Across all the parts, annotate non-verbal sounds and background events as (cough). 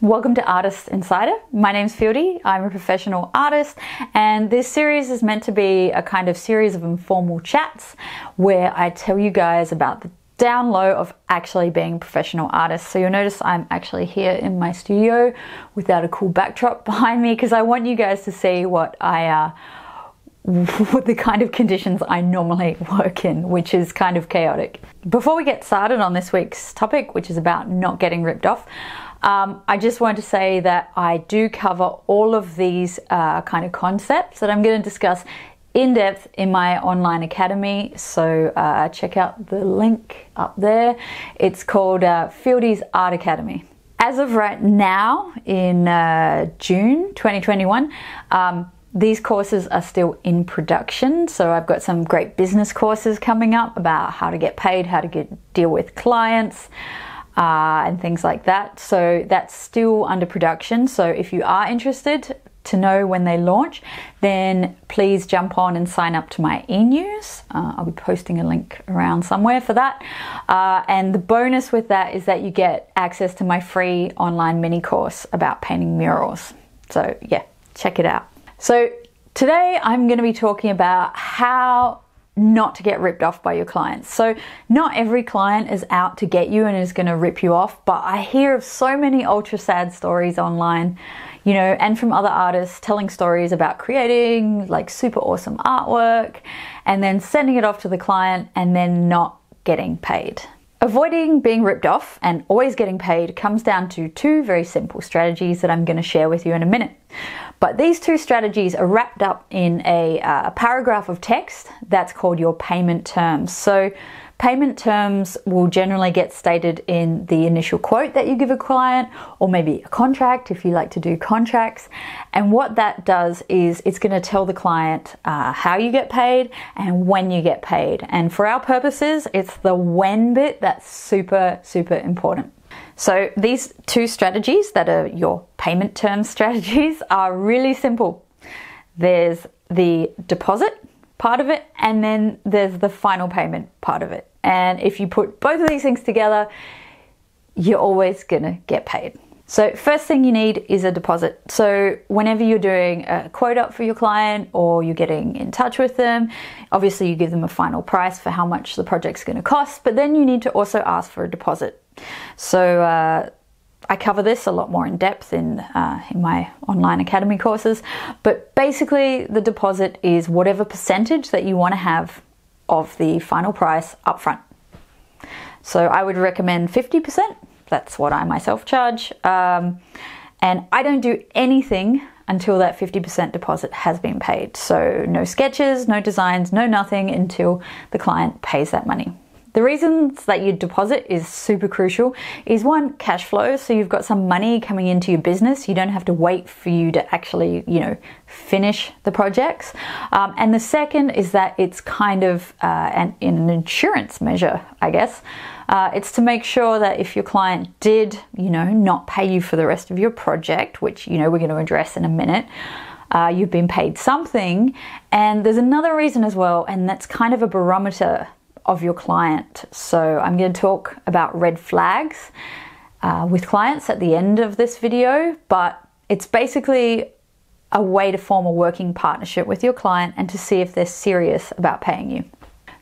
welcome to Artist Insider. My name's Fieldey, I'm a professional artist, and this series is meant to be a kind of series of informal chats where I tell you guys about the down low of actually being a professional artist. So you'll notice I'm actually here in my studio without a cool backdrop (laughs) behind me because I want you guys to see what I uh, (laughs) what the kind of conditions I normally (laughs) work in, which is kind of chaotic. Before we get started on this week's topic, which is about not getting ripped off, um, I just want to say that I do cover all of these uh, kind of concepts that I'm going to discuss in depth in my online academy. So uh, check out the link up there. It's called uh, Fieldey's Art Academy. As of right now, in uh, June 2021, um, these courses are still in production. So I've got some great business courses coming up about how to get paid, how to get deal with clients. Uh, and things like that. So that's still under production. So if you are interested, to know when they launch, then please jump on and sign up to my e-news. Uh, I'll be posting a link around somewhere for that. Uh, and the bonus with that is that you get access to my free online mini course about painting murals. So yeah, check it out. So today I'm going to be talking about how not to get ripped off by your clients. So, not every client is out to get you and is going to rip you off, but I hear of so many ultra sad stories online you know, and from other artists telling stories about creating like super awesome artwork and then sending it off to the client and then not getting paid. Avoiding being ripped off and always getting paid comes down to two very simple strategies that I'm going to share with you in a minute. But these two strategies are wrapped up in a, uh, paragraph of text that's called your payment terms. So Payment terms will generally get stated in the initial quote that you give a client, or maybe a contract if you like to do contracts. And what that does is it's going to tell the client uh, how you get paid and when you get paid. And for our purposes, it's the when bit that's super, super important. So these two strategies that are your payment term (laughs) strategies are really simple. There's the deposit part of it, and then there's the final payment part of it. And if you put both of these things together, you're always gonna get paid. So, first thing you need is a deposit. So, whenever you're doing a quote up for your client or you're getting in touch with them, obviously you give them a final price for how much the project's going to cost, but then you need to also ask for a deposit. So, uh, I cover this a lot more in depth in, uh, in my online academy courses, but basically, the deposit is whatever percentage that you want to have of the final price upfront. So I would recommend 50%. That's what I myself charge. Um, and I don't do anything until that 50% deposit has been paid. So no sketches, no designs, no nothing until the client pays that money. The reasons that you deposit is super crucial is one, cash flow. So you've got some money coming into your business. You don't have to wait for you to actually, you know, finish the projects. Um, and the second is that it's kind of uh, an, an insurance measure, I guess. Uh, it's to make sure that if your client did, you know, not pay you for the rest of your project, which, you know, we're going to address in a minute, uh, you've been paid something. And there's another reason as well, and that's kind of a barometer of your client. So I'm going to talk about red flags uh, with clients at the end of this video, but it's basically a way to form a working partnership with your client and to see if they're serious about paying you.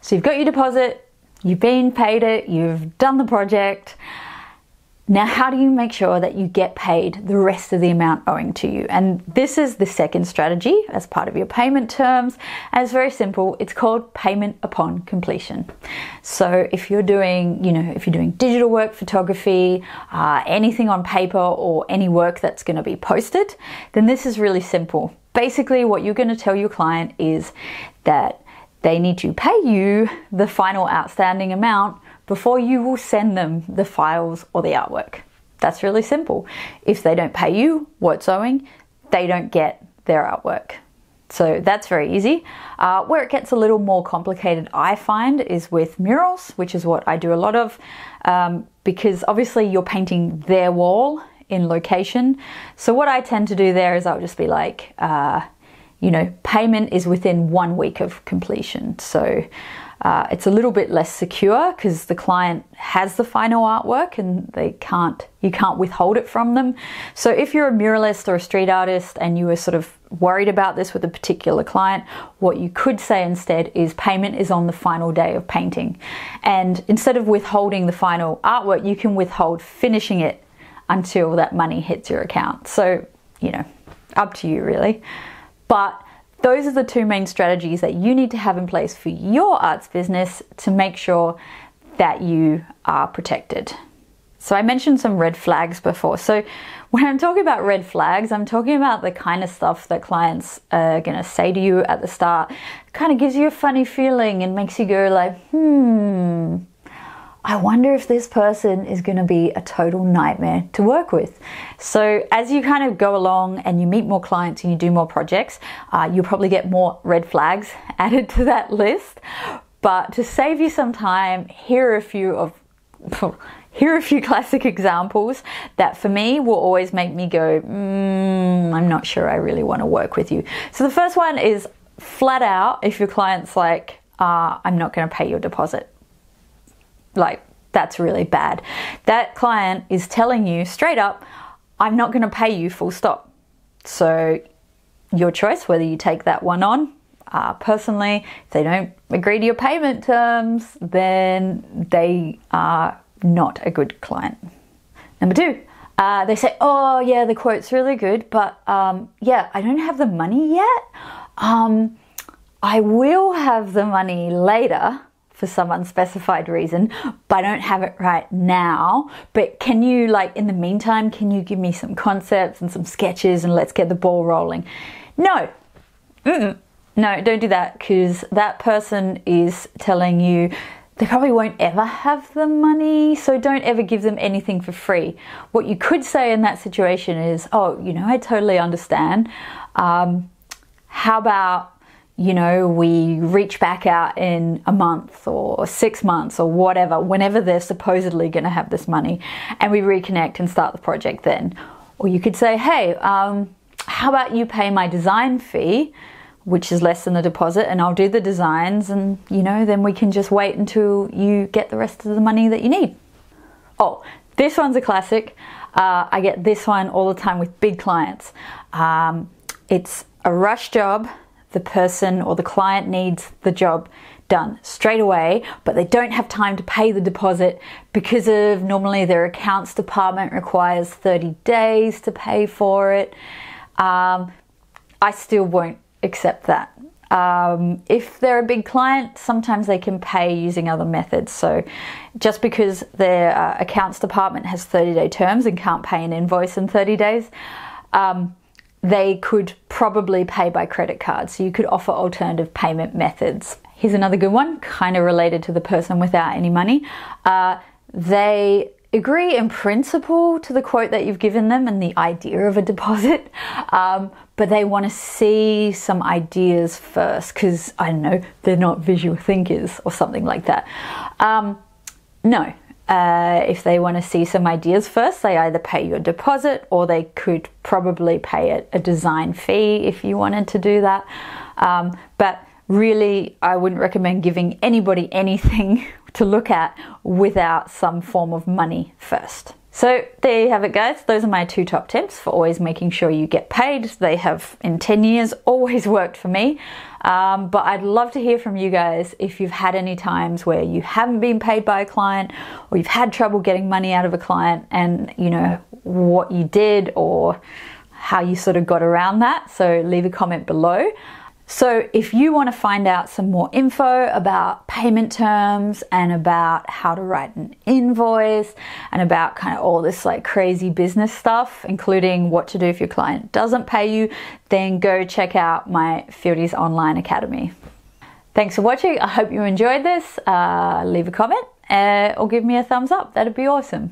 So you've got your deposit, you've been paid it, you've done the project. Now, how do you make sure that you get paid the rest of the amount owing to you? And this is the second strategy as part of your payment terms. And it's very simple. It's called payment upon completion. So if you're doing, you know, if you're doing digital work, photography, uh, anything on paper or any work that's going to be posted, then this is really simple. Basically, what you're going to tell your client is that they need to pay you the final outstanding amount before you will send them the files or the artwork. That's really simple. If they don't pay you what's owing, they don't get their artwork. So that's very easy. Uh, where it gets a little more complicated, I find, is with murals, which is what I do a lot of, um, because obviously you're painting their wall in location. So what I tend to do there is I'll just be like, uh, you know, payment is within one week of completion. So uh, it's a little bit less secure because the client has the final artwork and they can't you can't withhold it from them. So if you're a muralist or a street artist and you were sort of worried about this with a particular client, what you could say instead is payment is on the final day of painting. And instead of withholding the final artwork, you can withhold finishing it until that money hits your account. So, you know, up to you really. But those are the two main strategies that you need to have in place for your arts business to make sure that you are protected. So, I mentioned some red flags before. So, when I'm talking about red flags, I'm talking about the kind of stuff that clients are going to say to you at the start. Kind of gives you a funny feeling and makes you go like, "Hmm, I wonder if this person is going to be a total nightmare to work with. So, as you kind of go along and you meet more clients and you do more projects, uh, you'll probably get more red flags (laughs) added to that list. But to save you some time, here are a few of (laughs) here are a few (laughs) classic examples that for me will always make me go, mm, I'm not sure I really want to work with you. So the first one is flat out if your client's like, uh, I'm not going to pay your deposit like that's really bad. That client is telling you straight up, I'm not going to pay you full stop. So, your choice whether you take that one on. Uh, personally, if they don't agree to your payment terms, then they are not a good client. Number two, uh, they say, Oh, yeah, the quote's really good, but um, yeah, I don't have the money yet. Um, I will have the money later for some unspecified reason, but I don't have it right now. But can you, like, in the meantime, can you give me some concepts and some sketches and let's get the ball rolling? No. Mm-mm. No, don't do that because that person is telling you they probably won't ever have the money, so don't ever give them anything for free. What you could say in that situation is, oh, you know, I totally understand. Um, how about you know, we reach back out in a month or six months or whatever, whenever they're supposedly going to have this money, and we reconnect and start the project then. Or you could say, hey, um, how about you pay my design fee, which is less than the deposit, and I'll do the designs, and you know, then we can just wait until you get the rest of the money that you need. Oh, this one's a classic. Uh, I get this one all the time with big clients. Um, it's a rush job the person or the client needs the job done straight away, but they don't have time to pay the deposit because of normally their accounts department requires 30 days to pay for it. Um, I still won't accept that. Um, if they're a big client, sometimes they can pay using other methods. So, just because their uh, accounts department has 30 day terms and can't pay an invoice in 30 days, um, they could probably pay by credit card. So you could offer alternative payment methods. Here's another good one, kind of related to the person without any money. Uh, they agree in principle to the quote that you've given them and the idea of a deposit, (laughs) um, but they want to see some ideas first because I don't know, they're not visual thinkers or something like that. Um, no, uh, if they want to see some ideas first, they either pay your deposit or they could probably pay a, a design fee if you wanted to do that. Um, but really, I wouldn't recommend giving anybody (laughs) anything to look at without some form of money first. So there you have it, guys. Those are my two top tips for always making sure you get paid. They have, in 10 years, (laughs) always worked for me. Um, but I'd love to hear from you guys if you've had any times where you haven't been paid by a client or you've had trouble getting money out of a client and, you know, what you did or how you sort of got around that. So leave a comment below. So, if you want to find out some more info about payment terms and about how to write an invoice and about kind of all this like crazy business stuff, including what to do if your client doesn't pay you, then go check out my Fieldey's Online Academy. Thanks for watching. I hope you enjoyed this. Uh, leave a comment uh, or give me a thumbs up. That'd be awesome.